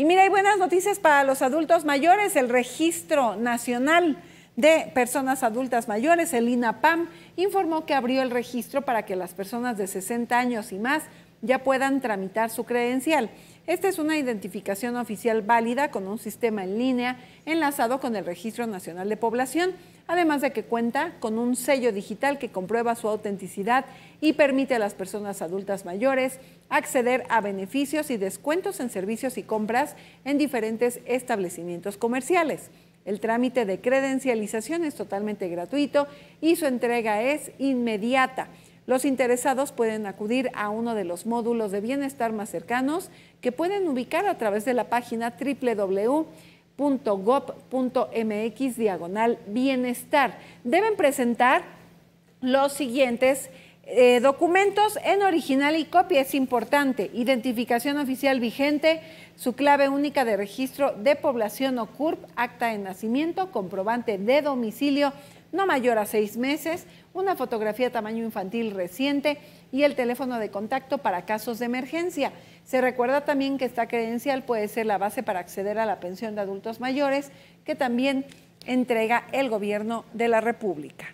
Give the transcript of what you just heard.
Y mira, hay buenas noticias para los adultos mayores. El Registro Nacional de Personas Adultas Mayores, el INAPAM, informó que abrió el registro para que las personas de 60 años y más ya puedan tramitar su credencial. Esta es una identificación oficial válida con un sistema en línea enlazado con el Registro Nacional de Población, además de que cuenta con un sello digital que comprueba su autenticidad y permite a las personas adultas mayores acceder a beneficios y descuentos en servicios y compras en diferentes establecimientos comerciales. El trámite de credencialización es totalmente gratuito y su entrega es inmediata. Los interesados pueden acudir a uno de los módulos de bienestar más cercanos que pueden ubicar a través de la página www.gov.mx diagonal bienestar. Deben presentar los siguientes eh, documentos en original y copia. Es importante. Identificación oficial vigente, su clave única de registro de población o CURP, acta de nacimiento, comprobante de domicilio no mayor a seis meses, una fotografía tamaño infantil reciente y el teléfono de contacto para casos de emergencia. Se recuerda también que esta credencial puede ser la base para acceder a la pensión de adultos mayores que también entrega el gobierno de la República.